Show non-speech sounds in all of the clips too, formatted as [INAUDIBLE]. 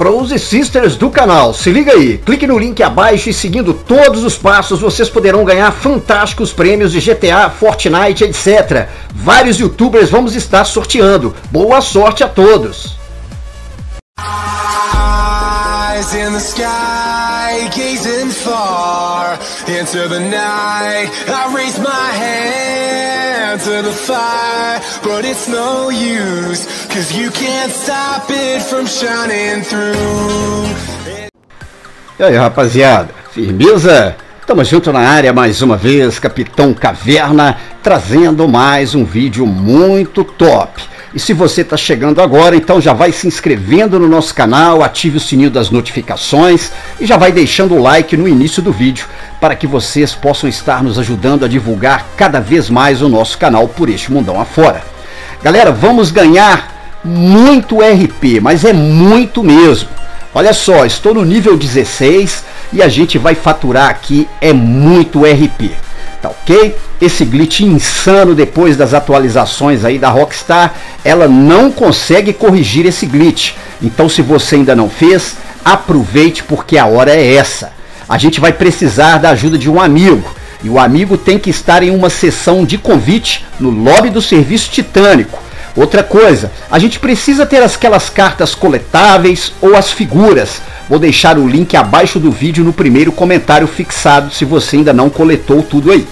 Bros e Sisters do canal, se liga aí, clique no link abaixo e seguindo todos os passos vocês poderão ganhar fantásticos prêmios de GTA, Fortnite, etc. Vários youtubers vamos estar sorteando. Boa sorte a todos! To the fire, but it's no use, cause you can't stop it from shining through. E aí, rapaziada, firmeza? Tamo junto na área mais uma vez, Capitão Caverna, trazendo mais um vídeo muito top. E se você está chegando agora, então já vai se inscrevendo no nosso canal, ative o sininho das notificações e já vai deixando o like no início do vídeo para que vocês possam estar nos ajudando a divulgar cada vez mais o nosso canal por este mundão afora. Galera, vamos ganhar muito RP, mas é muito mesmo. Olha só, estou no nível 16 e a gente vai faturar aqui é muito RP tá ok? Esse glitch insano depois das atualizações aí da Rockstar, ela não consegue corrigir esse glitch. Então se você ainda não fez, aproveite porque a hora é essa. A gente vai precisar da ajuda de um amigo. E o amigo tem que estar em uma sessão de convite no lobby do serviço titânico. Outra coisa, a gente precisa ter aquelas cartas coletáveis ou as figuras. Vou deixar o link abaixo do vídeo no primeiro comentário fixado se você ainda não coletou tudo aí.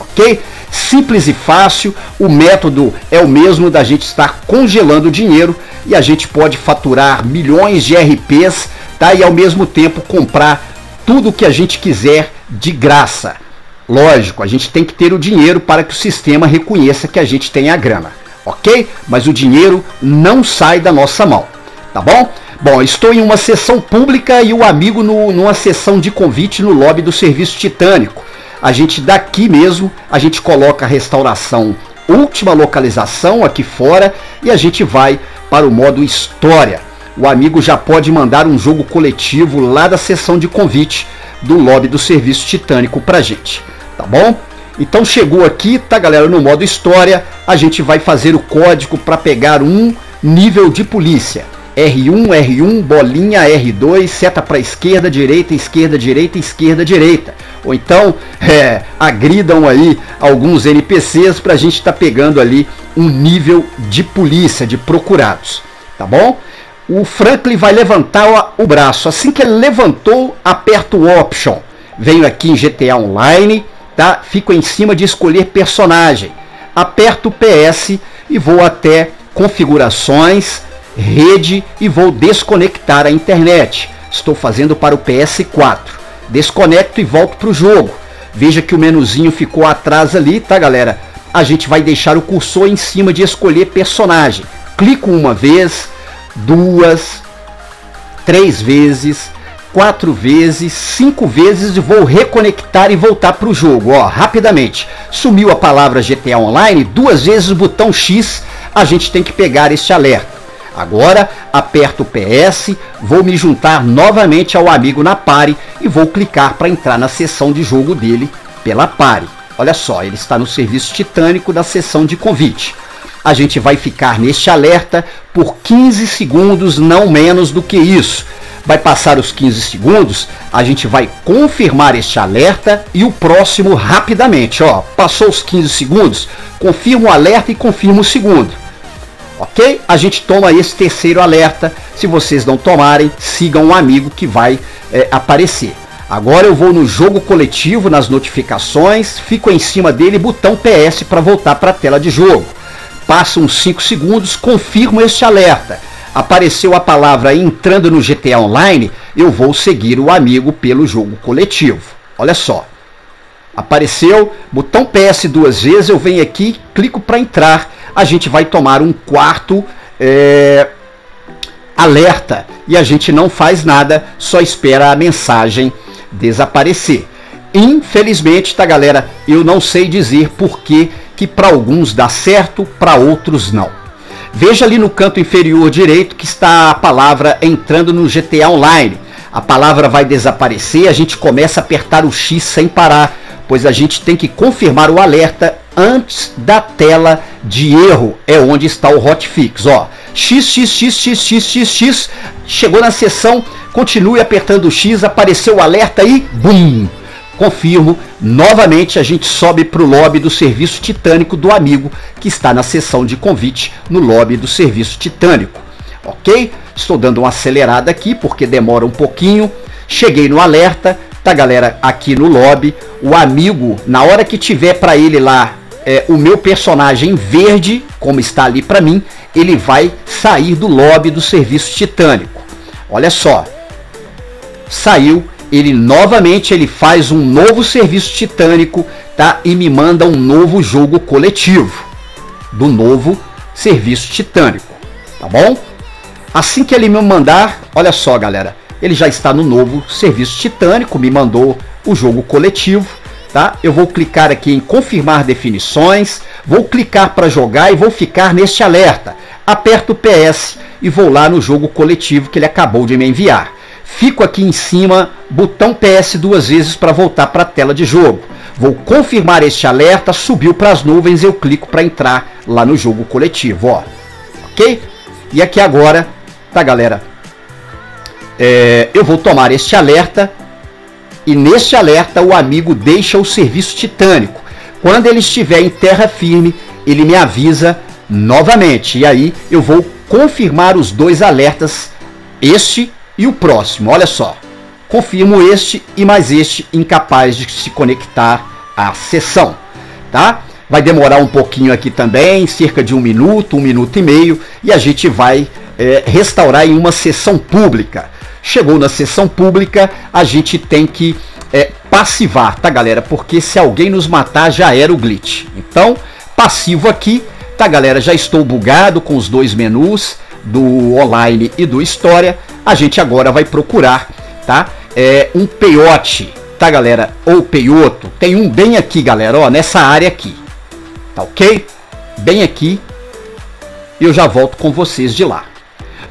Ok? Simples e fácil, o método é o mesmo da gente estar congelando dinheiro e a gente pode faturar milhões de RPs tá? e ao mesmo tempo comprar tudo o que a gente quiser de graça. Lógico, a gente tem que ter o dinheiro para que o sistema reconheça que a gente tem a grana ok? Mas o dinheiro não sai da nossa mão, tá bom? Bom, estou em uma sessão pública e o amigo no, numa sessão de convite no lobby do Serviço Titânico. A gente daqui mesmo, a gente coloca a restauração última localização aqui fora e a gente vai para o modo história. O amigo já pode mandar um jogo coletivo lá da sessão de convite do lobby do Serviço Titânico pra gente, tá bom? Então chegou aqui, tá galera, no modo história, a gente vai fazer o código para pegar um nível de polícia. R1, R1, bolinha, R2, seta para esquerda, direita, esquerda, direita, esquerda, direita. Ou então [LAUGHS] é, agridam aí alguns NPCs para a gente estar tá pegando ali um nível de polícia, de procurados. Tá bom? O Franklin vai levantar o braço. Assim que ele levantou, aperta o Option. Venho aqui em GTA Online tá? Fico em cima de escolher personagem. Aperto o PS e vou até configurações, rede e vou desconectar a internet. Estou fazendo para o PS4. Desconecto e volto para o jogo. Veja que o menuzinho ficou atrás ali, tá galera? A gente vai deixar o cursor em cima de escolher personagem. Clico uma vez, duas, três vezes, quatro vezes, cinco vezes e vou reconectar e voltar para o jogo. Ó, rapidamente. Sumiu a palavra GTA Online, duas vezes o botão X, a gente tem que pegar este alerta. Agora aperto o PS, vou me juntar novamente ao amigo na pare e vou clicar para entrar na sessão de jogo dele pela pare. Olha só, ele está no serviço titânico da sessão de convite. A gente vai ficar neste alerta por 15 segundos, não menos do que isso vai passar os 15 segundos, a gente vai confirmar este alerta e o próximo rapidamente. Ó, passou os 15 segundos, confirma o alerta e confirma o segundo. Ok? A gente toma esse terceiro alerta. Se vocês não tomarem, sigam um amigo que vai é, aparecer. Agora eu vou no jogo coletivo, nas notificações, fico em cima dele, botão PS para voltar para a tela de jogo. Passa uns 5 segundos, confirmo este alerta apareceu a palavra entrando no GTA Online, eu vou seguir o amigo pelo jogo coletivo. Olha só. Apareceu, botão PS duas vezes, eu venho aqui, clico para entrar, a gente vai tomar um quarto é, alerta e a gente não faz nada, só espera a mensagem desaparecer. Infelizmente, tá galera, eu não sei dizer por que que para alguns dá certo, para outros não. Veja ali no canto inferior direito que está a palavra entrando no GTA Online. A palavra vai desaparecer, a gente começa a apertar o X sem parar, pois a gente tem que confirmar o alerta antes da tela de erro, é onde está o hotfix. Ó, X, X, X, X, X, X, X. Chegou na sessão, continue apertando o X, apareceu o alerta e BUM! Confirmo, novamente a gente sobe para o lobby do serviço titânico do amigo que está na sessão de convite no lobby do serviço titânico. Ok? Estou dando uma acelerada aqui porque demora um pouquinho. Cheguei no alerta, tá galera? Aqui no lobby, o amigo, na hora que tiver para ele lá é, o meu personagem verde, como está ali para mim, ele vai sair do lobby do serviço titânico. Olha só, saiu ele novamente ele faz um novo serviço titânico, tá? E me manda um novo jogo coletivo do novo serviço titânico, tá bom? Assim que ele me mandar, olha só, galera, ele já está no novo serviço titânico, me mandou o jogo coletivo, tá? Eu vou clicar aqui em confirmar definições, vou clicar para jogar e vou ficar neste alerta. Aperto o PS e vou lá no jogo coletivo que ele acabou de me enviar. Fico aqui em cima, botão PS duas vezes para voltar para a tela de jogo. Vou confirmar este alerta, subiu para as nuvens, eu clico para entrar lá no jogo coletivo, ó. Ok? E aqui agora, tá galera? É, eu vou tomar este alerta e neste alerta o amigo deixa o serviço titânico. Quando ele estiver em terra firme, ele me avisa novamente. E aí eu vou confirmar os dois alertas, este e o próximo, olha só. Confirmo este e mais este incapaz de se conectar à sessão, tá? Vai demorar um pouquinho aqui também, cerca de um minuto, um minuto e meio, e a gente vai é, restaurar em uma sessão pública. Chegou na sessão pública, a gente tem que é, passivar, tá galera? Porque se alguém nos matar já era o glitch. Então, passivo aqui, tá galera? Já estou bugado com os dois menus do online e do história a gente agora vai procurar, tá? É um peiote, tá, galera? Ou peioto. Tem um bem aqui, galera, ó, nessa área aqui. Tá ok? Bem aqui. E eu já volto com vocês de lá.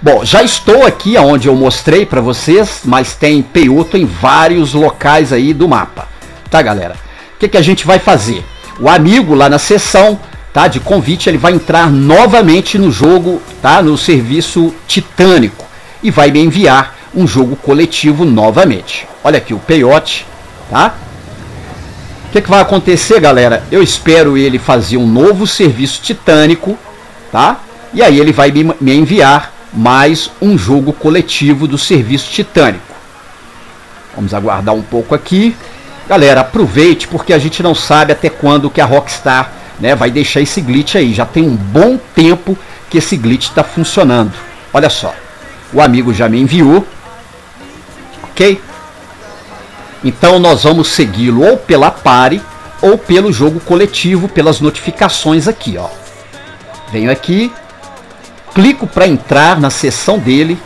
Bom, já estou aqui aonde eu mostrei para vocês, mas tem peioto em vários locais aí do mapa. Tá, galera? O que, que a gente vai fazer? O amigo lá na sessão tá, de convite, ele vai entrar novamente no jogo, tá, no serviço titânico e vai me enviar um jogo coletivo novamente. Olha aqui o peiote, tá? O que, que vai acontecer, galera? Eu espero ele fazer um novo serviço titânico, tá? E aí ele vai me, me enviar mais um jogo coletivo do serviço titânico. Vamos aguardar um pouco aqui. Galera, aproveite porque a gente não sabe até quando que a Rockstar né, vai deixar esse glitch aí. Já tem um bom tempo que esse glitch está funcionando. Olha só. O amigo já me enviou. Ok? Então nós vamos segui-lo ou pela pare ou pelo jogo coletivo, pelas notificações aqui, ó. Venho aqui, clico para entrar na sessão dele,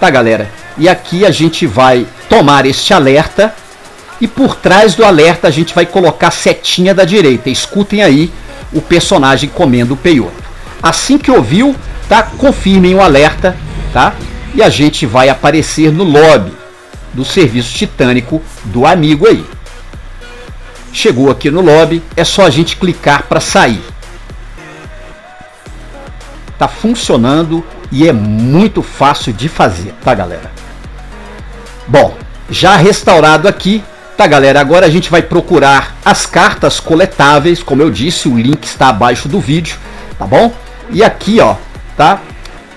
tá, galera? E aqui a gente vai tomar este alerta e por trás do alerta a gente vai colocar a setinha da direita. Escutem aí o personagem comendo o peioto. Assim que ouviu, tá? Confirmem o alerta, tá? E a gente vai aparecer no lobby do serviço titânico do amigo aí. Chegou aqui no lobby, é só a gente clicar para sair. Tá funcionando e é muito fácil de fazer, tá galera? Bom, já restaurado aqui, tá galera? Agora a gente vai procurar as cartas coletáveis, como eu disse, o link está abaixo do vídeo, tá bom? E aqui, ó, tá?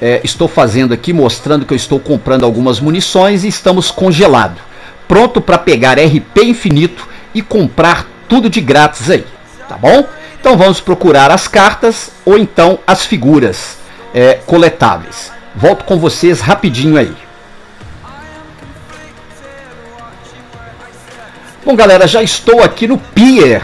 É, estou fazendo aqui mostrando que eu estou comprando algumas munições e estamos congelado, pronto para pegar RP infinito e comprar tudo de grátis aí, tá bom? Então vamos procurar as cartas ou então as figuras é, coletáveis. Volto com vocês rapidinho aí. Bom, galera, já estou aqui no Pier,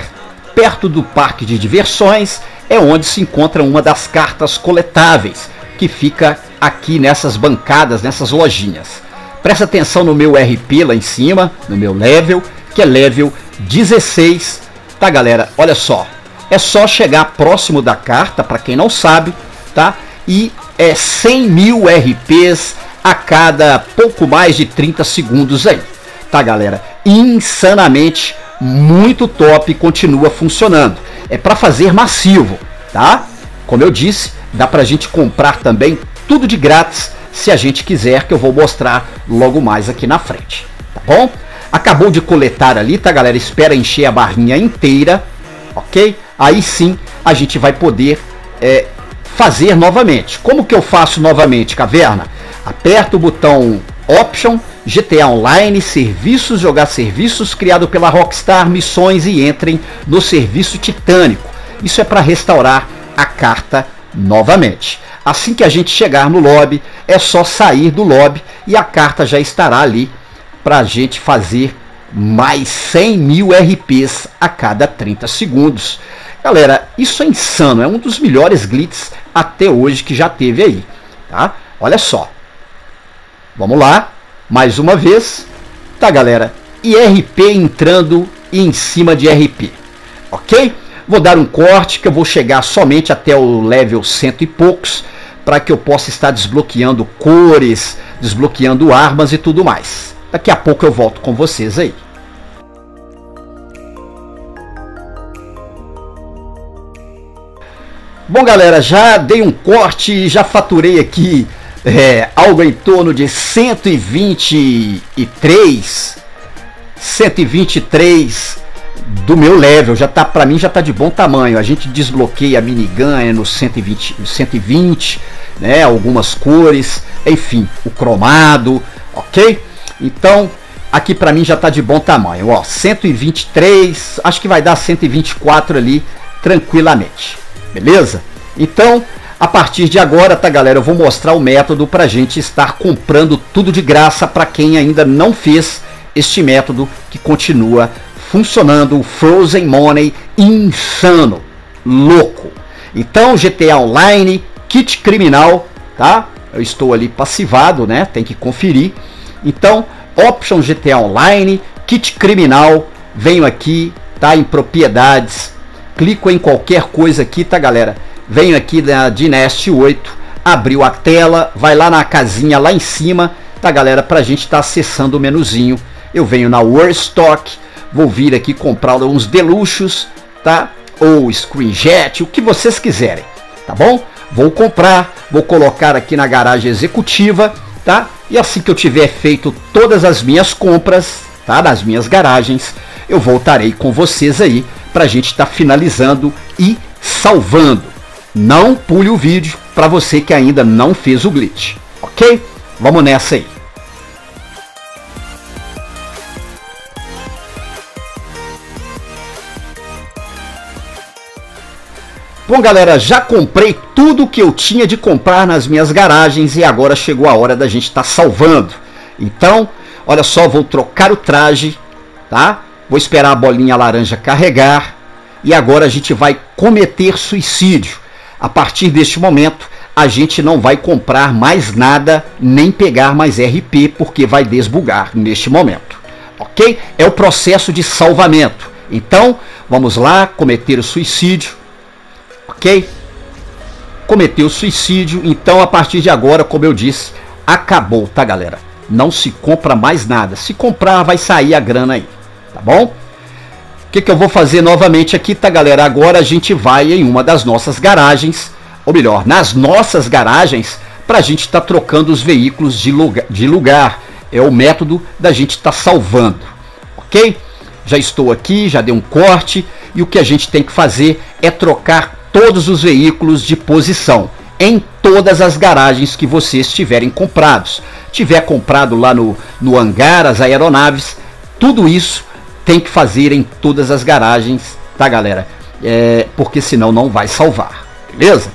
perto do parque de diversões, é onde se encontra uma das cartas coletáveis que fica aqui nessas bancadas, nessas lojinhas. Presta atenção no meu RP lá em cima, no meu level, que é level 16. Tá, galera? Olha só. É só chegar próximo da carta, para quem não sabe, tá? E é 100 mil RPs a cada pouco mais de 30 segundos aí. Tá, galera? Insanamente muito top, continua funcionando. É para fazer massivo, tá? Como eu disse, dá pra gente comprar também tudo de grátis, se a gente quiser, que eu vou mostrar logo mais aqui na frente, tá bom? Acabou de coletar ali, tá galera? Espera encher a barrinha inteira, ok? Aí sim a gente vai poder é, fazer novamente. Como que eu faço novamente, caverna? Aperta o botão Option, GTA Online, Serviços, Jogar Serviços, criado pela Rockstar, Missões e entrem no Serviço Titânico. Isso é para restaurar a carta novamente. Assim que a gente chegar no lobby, é só sair do lobby e a carta já estará ali para a gente fazer mais 100 mil RPs a cada 30 segundos. Galera, isso é insano, é um dos melhores glitches até hoje que já teve aí, tá? Olha só. Vamos lá, mais uma vez, tá galera? IRP entrando em cima de RP, ok? Vou dar um corte que eu vou chegar somente até o level cento e poucos para que eu possa estar desbloqueando cores, desbloqueando armas e tudo mais. Daqui a pouco eu volto com vocês aí. Bom, galera, já dei um corte e já faturei aqui é, algo em torno de 123, 123 do meu level. Já tá para mim já tá de bom tamanho. A gente desbloqueia a minigun é no 120, 120, né? Algumas cores, enfim, o cromado, ok? Então aqui para mim já tá de bom tamanho. Ó, 123, acho que vai dar 124 ali tranquilamente. Beleza? Então, a partir de agora, tá galera, eu vou mostrar o método para a gente estar comprando tudo de graça para quem ainda não fez este método que continua funcionando, o Frozen Money insano, louco. Então, GTA Online, kit criminal, tá? Eu estou ali passivado, né? Tem que conferir. Então, Option GTA Online, kit criminal, venho aqui, tá? Em propriedades, clico em qualquer coisa aqui, tá galera? Venho aqui da Dynasty 8, abriu a tela, vai lá na casinha lá em cima, tá galera? Pra gente estar tá acessando o menuzinho. Eu venho na World Stock, vou vir aqui comprar uns deluxos, tá? Ou screenjet, o que vocês quiserem, tá bom? Vou comprar, vou colocar aqui na garagem executiva, tá? E assim que eu tiver feito todas as minhas compras, tá? Nas minhas garagens, eu voltarei com vocês aí para a gente estar tá finalizando e salvando. Não pule o vídeo para você que ainda não fez o glitch, ok? Vamos nessa aí. Bom, galera, já comprei tudo que eu tinha de comprar nas minhas garagens e agora chegou a hora da gente estar tá salvando. Então, olha só, vou trocar o traje, tá? Vou esperar a bolinha laranja carregar e agora a gente vai cometer suicídio. A partir deste momento, a gente não vai comprar mais nada nem pegar mais RP porque vai desbugar neste momento. Ok? É o processo de salvamento. Então, vamos lá, cometer o suicídio ok? Cometeu suicídio, então a partir de agora, como eu disse, acabou, tá galera? Não se compra mais nada. Se comprar, vai sair a grana aí, tá bom? O que, que eu vou fazer novamente aqui, tá galera? Agora a gente vai em uma das nossas garagens, ou melhor, nas nossas garagens, para a gente estar tá trocando os veículos de lugar, de lugar. É o método da gente estar tá salvando, ok? Já estou aqui, já dei um corte e o que a gente tem que fazer é trocar todos os veículos de posição em todas as garagens que vocês tiverem comprados. Tiver comprado lá no, no hangar, as aeronaves, tudo isso tem que fazer em todas as garagens, tá galera? É, porque senão não vai salvar, beleza?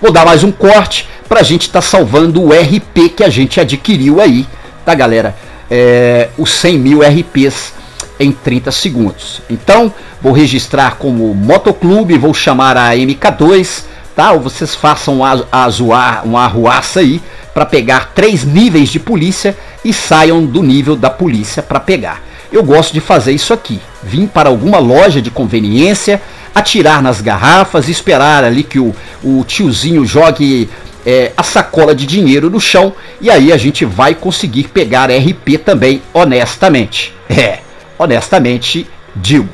Vou dar mais um corte para a gente estar tá salvando o RP que a gente adquiriu aí, tá galera? É, os 100 mil RPs em 30 segundos. Então, vou registrar como motoclube, vou chamar a MK2, tá? Ou vocês façam a, zoar, uma arruaça aí para pegar três níveis de polícia e saiam do nível da polícia para pegar. Eu gosto de fazer isso aqui. Vim para alguma loja de conveniência, atirar nas garrafas, esperar ali que o, o tiozinho jogue é, a sacola de dinheiro no chão e aí a gente vai conseguir pegar RP também honestamente. É honestamente digo.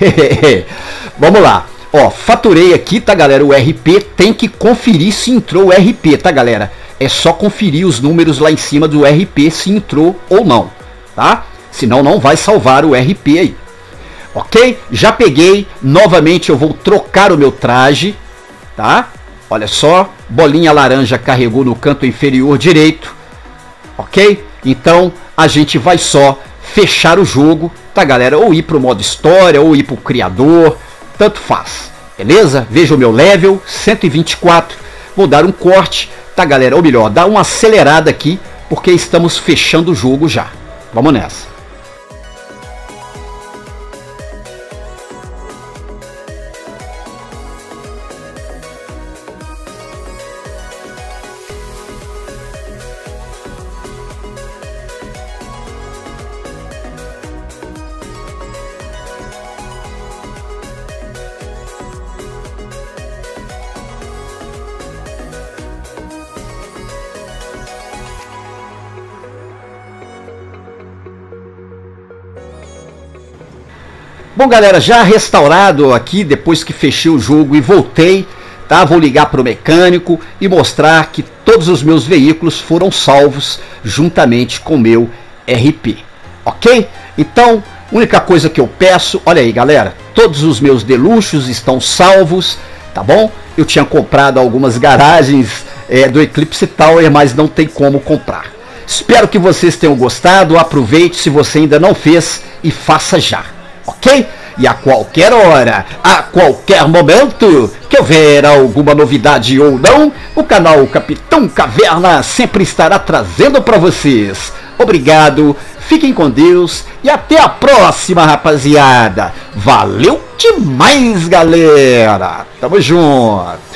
[LAUGHS] Vamos lá. Ó, faturei aqui, tá galera? O RP tem que conferir se entrou o RP, tá galera? É só conferir os números lá em cima do RP se entrou ou não, tá? Senão não vai salvar o RP aí. Ok? Já peguei, novamente eu vou trocar o meu traje, tá? Olha só, bolinha laranja carregou no canto inferior direito, ok? Então a gente vai só fechar o jogo, tá galera? Ou ir para o modo história, ou ir para o criador, tanto faz, beleza? Veja o meu level, 124, vou dar um corte, tá galera? Ou melhor, dar uma acelerada aqui, porque estamos fechando o jogo já. Vamos nessa. Bom, galera, já restaurado aqui depois que fechei o jogo e voltei, tá? Vou ligar para o mecânico e mostrar que todos os meus veículos foram salvos juntamente com o meu RP, ok? Então, única coisa que eu peço, olha aí, galera, todos os meus deluxos estão salvos, tá bom? Eu tinha comprado algumas garagens é, do Eclipse Tower, mas não tem como comprar. Espero que vocês tenham gostado. Aproveite se você ainda não fez e faça já ok? E a qualquer hora, a qualquer momento que houver alguma novidade ou não, o canal Capitão Caverna sempre estará trazendo para vocês. Obrigado, fiquem com Deus e até a próxima, rapaziada. Valeu demais, galera. Tamo junto.